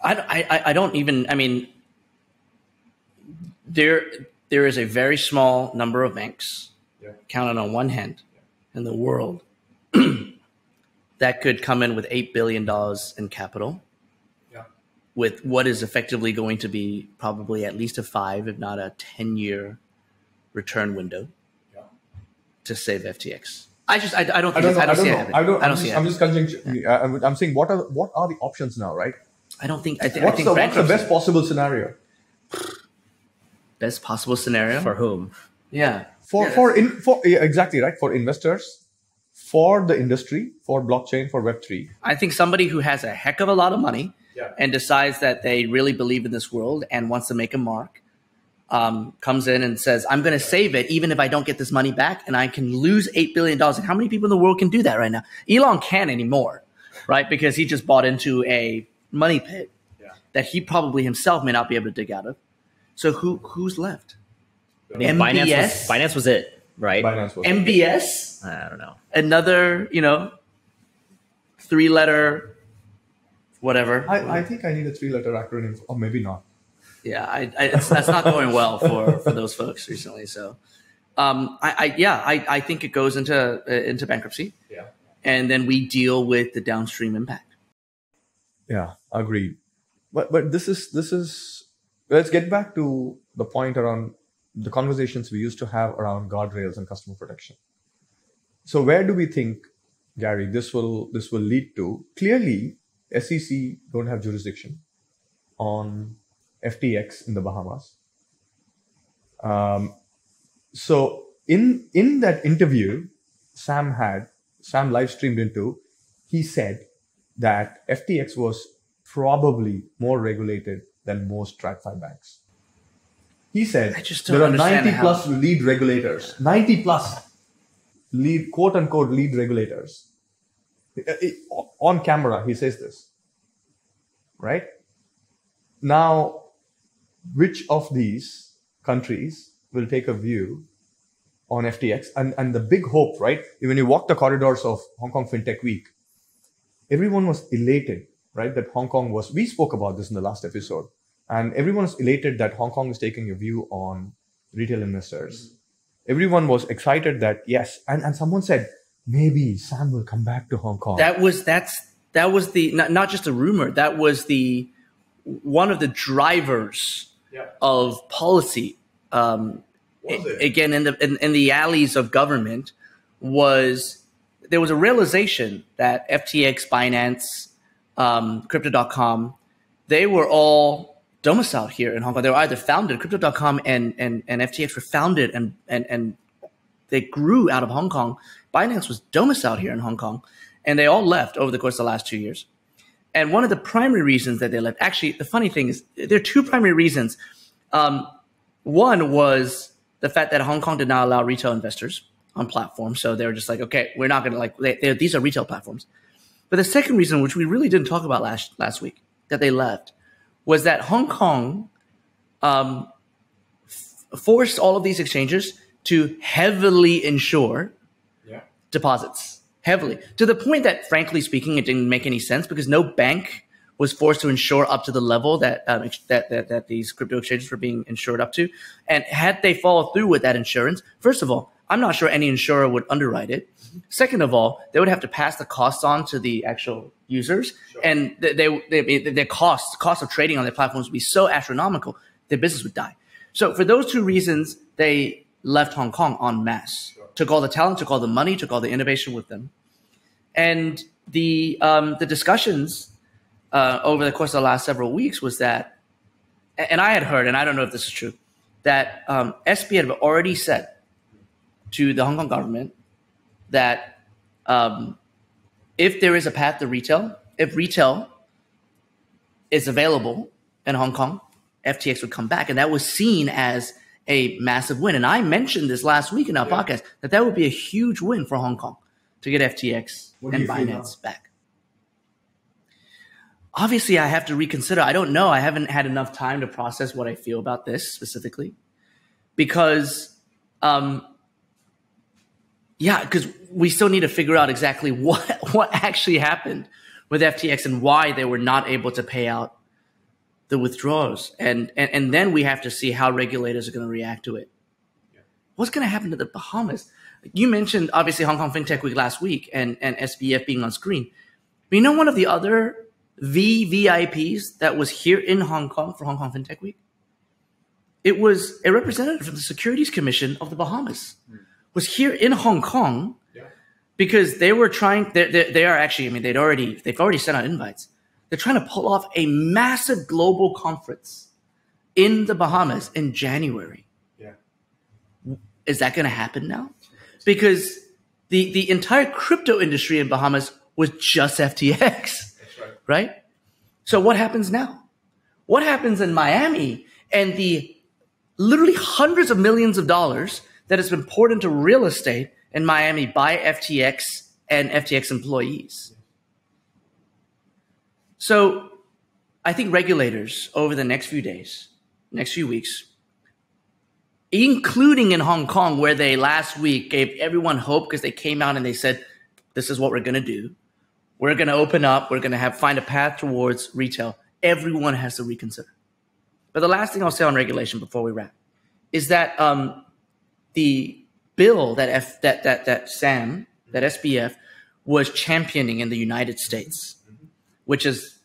I, I, I don't even, I mean, there there is a very small number of banks Yeah. counted on one hand in the world that could come in with eight billion dollars in capital Yeah. with what is effectively going to be probably at least a five, if not a ten year return window Yeah. to save FTX. I just I, I don't I think don't know. I I don't don't see it I don't. I I'm don't see just, it I'm just conjecturing. I'm, I'm saying what are what are the options now, right? I don't think I, th- I think the, what's the best possible scenario best possible scenario For whom? yeah for Yeah, for in for yeah, exactly right for investors, for the industry, for blockchain, for Web three. I think somebody who has a heck of a lot of money Yeah. and decides that they really believe in this world and wants to make a mark um, comes in and says, I'm going to save it even if I don't get this money back and I can lose $8 billion. And how many people in the world can do that right now? Elon can't anymore, right? Because he just bought into a money pit Yeah. that he probably himself may not be able to dig out of. So who who's left? I mean, Binance MBS? was, Binance was it, right? Binance was MBS? I don't know. Another, you know, three letter, whatever. I, I think I need a three letter acronym, or maybe not. Yeah, I, I, it's, that's not going well for, for those folks recently. So, um, I, I yeah, I, I think it goes into uh, into bankruptcy, Yeah. and then we deal with the downstream impact. Yeah, agreed. But but this is this is let's get back to the point around the conversations we used to have around guardrails and customer protection. So where do we think, Gary, this will this will lead to? Clearly, SEC don't have jurisdiction on FTX in the Bahamas. Um, so in in that interview, Sam had Sam live streamed into, he said that FTX was probably more regulated than most TradFi banks. He said I just there are understand 90 how- plus lead regulators, 90 plus lead quote unquote lead regulators. Uh, On camera, he says this, right? Now, which of these countries will take a view on FTX? And, and the big hope, right? When you walk the corridors of Hong Kong FinTech Week, everyone was elated, right? That Hong Kong was, we spoke about this in the last episode, and everyone was elated that Hong Kong is taking a view on retail investors. Everyone was excited that, yes, and, and someone said, maybe Sam will come back to Hong Kong. That was that's that was the not, not just a rumor. That was the one of the drivers Yeah. of policy. Um, again, in the in, in the alleys of government, was there was a realization that FTX, Binance, um, Crypto.com, they were all domiciled here in Hong Kong. They were either founded. Crypto.com and and, and FTX were founded and and and they grew out of Hong Kong. Binance was domiciled here in Hong Kong, and they all left over the course of the last two years. And one of the primary reasons that they left, actually, the funny thing is, there are two primary reasons. Um, one was the fact that Hong Kong did not allow retail investors on platforms, so they were just like, okay, we're not going to like. They, these are retail platforms. But the second reason, which we really didn't talk about last last week, that they left, was that Hong Kong um, f- forced all of these exchanges to heavily insure Yeah. deposits heavily to the point that, frankly speaking, it didn't make any sense because no bank was forced to insure up to the level that um, that, that that these crypto exchanges were being insured up to. And had they followed through with that insurance, first of all, I'm not sure any insurer would underwrite it. Second of all, they would have to pass the costs on to the actual users, and they, they, they, their costs cost of trading on their platforms would be so astronomical, their business would die. So for those two reasons, they left Hong Kong en masse. Took all the talent, took all the money, took all the innovation with them, and the um, the discussions uh, over the course of the last several weeks was that, and I had heard, and I don't know if this is true, that um, had already said to the Hong Kong government that um, if there is a path to retail, if retail is available in Hong Kong, FTX would come back, and that was seen as a massive win. And I mentioned this last week in our podcast that that would be a huge win for Hong Kong to get FTX and Binance back. Obviously, I have to reconsider. I don't know. I haven't had enough time to process what I feel about this specifically, because, um, yeah, because we still need to figure out exactly what what actually happened with FTX and why they were not able to pay out the withdrawals, and and, and then we have to see how regulators are going to react to it. What's going to happen to the Bahamas? You mentioned obviously Hong Kong FinTech Week last week and and SBF being on screen. But you know one of the other VVIPs that was here in Hong Kong for Hong Kong FinTech Week? It was a representative from the Securities Commission of the Bahamas. Hmm. Was here in Hong Kong because they were trying they they they are actually I mean they'd already they've already sent out invites. They're trying to pull off a massive global conference in the Bahamas in January. Yeah. Is that going to happen now? Because the the entire crypto industry in Bahamas was just FTX, That's right. right? So what happens now? What happens in Miami and the literally hundreds of millions of dollars that has been poured into real estate in Miami by FTX and FTX employees? So I think regulators over the next few days, next few weeks, including in Hong Kong, where they last week gave everyone hope because they came out and they said, this is what we're going to do. We're going to open up. We're going to have find a path towards retail. Everyone has to reconsider. But the last thing I'll say on regulation before we wrap is that um, the bill that F, that that that Sam that SBF was championing in the United States, which is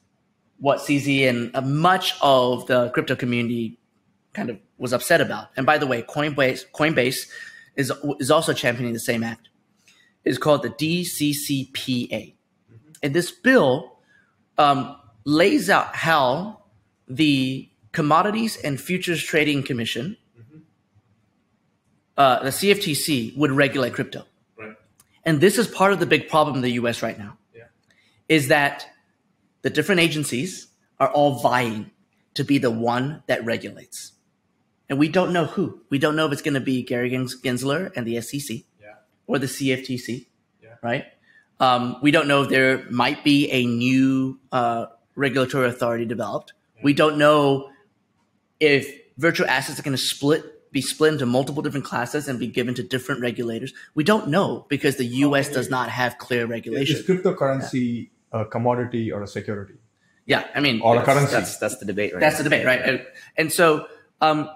what CZ and uh, much of the crypto community kind of was upset about. And by the way, Coinbase Coinbase is is also championing the same act. It's called the DCCPA, and this bill um, lays out how the Commodities and Futures Trading Commission, uh, the CFTC, would regulate crypto. Right. And this is part of the big problem in the US right now. Yeah. Is that the different agencies are all vying to be the one that regulates. And we don't know who. We don't know if it's going to be Gary Gensler and the SEC Yeah. or the CFTC, Yeah. right? Um, we don't know if there might be a new uh, regulatory authority developed. We don't know if virtual assets are going to split, be split into multiple different classes and be given to different regulators. We don't know because the U.S. does not have clear regulation. Is cryptocurrency a commodity or a security? Yeah, I mean, Or a it's- currency? That's that's the debate, right? That's the debate, right? And, and so, um,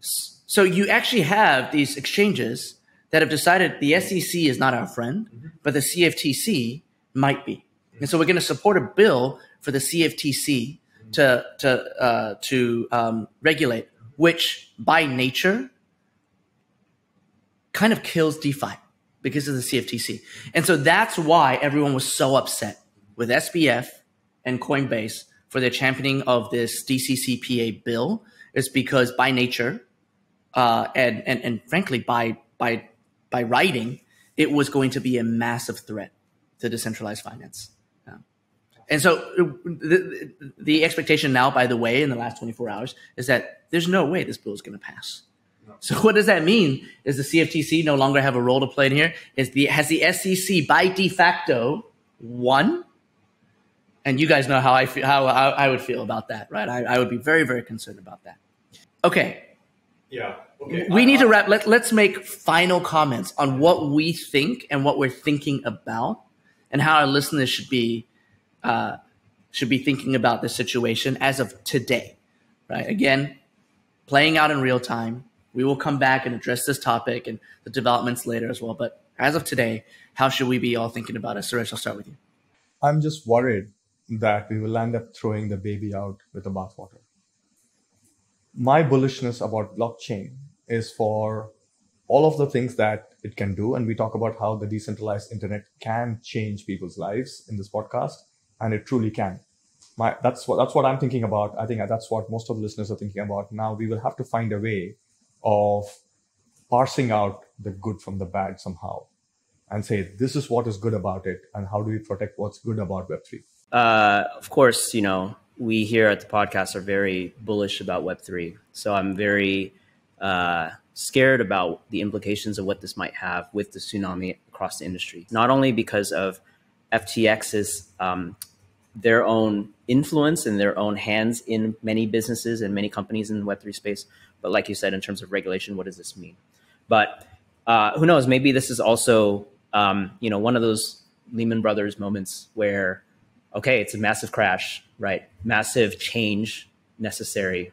so you actually have these exchanges that have decided the SEC is not our friend, but the CFTC might be. And so we're going to support a bill for the CFTC to to uh, to um, regulate, which by nature kind of kills DeFi because of the CFTC. And so that's why everyone was so upset with SBF and Coinbase for their championing of this DCCPA bill is because by nature uh, and, and and frankly by by by writing, it was going to be a massive threat to decentralized finance. Yeah. And so the, the expectation now, by the way, in the last 24 hours, is that there's no way this bill is going to pass. So what does that mean? Does the CFTC no longer have a role to play in here? Is the has the SEC by de facto won? And you guys know how I feel, how I, I would feel about that, right? I, I would be very very concerned about that. Okay, Yeah. Okay. we need to wrap. Let, let's make final comments on what we think and what we're thinking about, and how our listeners should be uh, should be thinking about this situation as of today. Right? Again, playing out in real time. We will come back and address this topic and the developments later as well. But as of today, how should we be all thinking about it? Suresh, I'll start with you. I'm just worried that we will end up throwing the baby out with the bathwater. My bullishness about blockchain is for all of the things that it can do. And we talk about how the decentralized internet can change people's lives in this podcast, and it truly can. My, that's what that's what I'm thinking about. I think that's what most of the listeners are thinking about. Now we will have to find a way of parsing out the good from the bad somehow and say this is what is good about it and how do we protect what's good about web3 Uh, of course, you know, we here at the podcast are very bullish about Web3. So I'm very uh, scared about the implications of what this might have with the tsunami across the industry. Not only because of FTX's um, their own influence and their own hands in many businesses and many companies in the Web3 space, but like you said, in terms of regulation, what does this mean? But uh, who knows? Maybe this is also, um, you know, one of those Lehman Brothers moments where okay, it's a massive crash, right? Massive change necessary,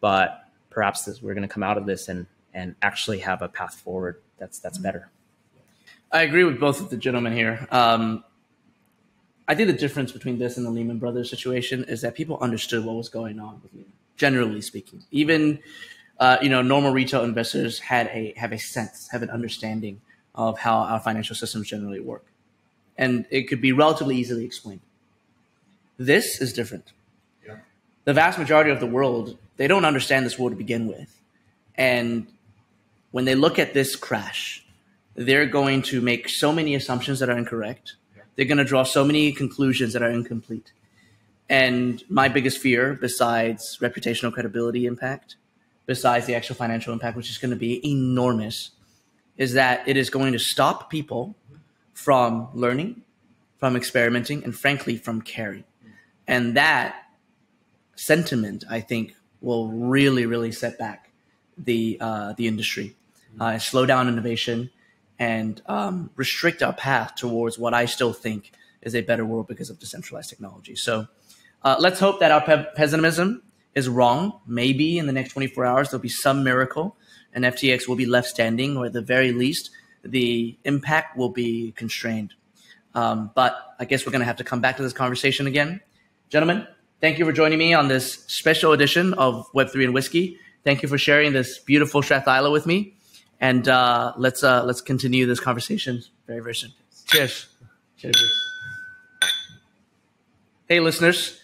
but perhaps this, we're going to come out of this and and actually have a path forward that's that's better. I agree with both of the gentlemen here. Um, I think the difference between this and the Lehman Brothers situation is that people understood what was going on with Lehman, generally speaking. Even uh, you know, normal retail investors had a have a sense, have an understanding of how our financial systems generally work, and it could be relatively easily explained. This is different. Yeah. The vast majority of the world they don't understand this world to begin with, and when they look at this crash, they're going to make so many assumptions that are incorrect. They're going to draw so many conclusions that are incomplete. And my biggest fear, besides reputational credibility impact, besides the actual financial impact, which is going to be enormous, is that it is going to stop people from learning, from experimenting, and frankly, from caring. And that sentiment, I think, will really, really set back the uh, the industry, uh, slow down innovation, and um, restrict our path towards what I still think is a better world because of decentralized technology. So uh, let's hope that our pe- pessimism is wrong. Maybe in the next 24 hours there'll be some miracle, and FTX will be left standing, or at the very least, the impact will be constrained. Um, but I guess we're going to have to come back to this conversation again. Gentlemen, thank you for joining me on this special edition of Web3 and Whiskey. Thank you for sharing this beautiful Strathisla with me. And uh, let's uh, let's continue this conversation very, very soon. Cheers. Cheers. Hey, listeners,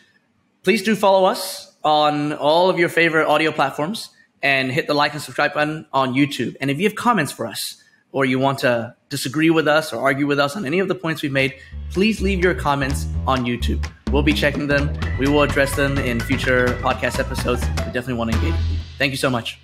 please do follow us on all of your favorite audio platforms and hit the like and subscribe button on YouTube. And if you have comments for us, or you want to disagree with us or argue with us on any of the points we've made, please leave your comments on YouTube. We'll be checking them. We will address them in future podcast episodes. We definitely want to engage. Thank you so much.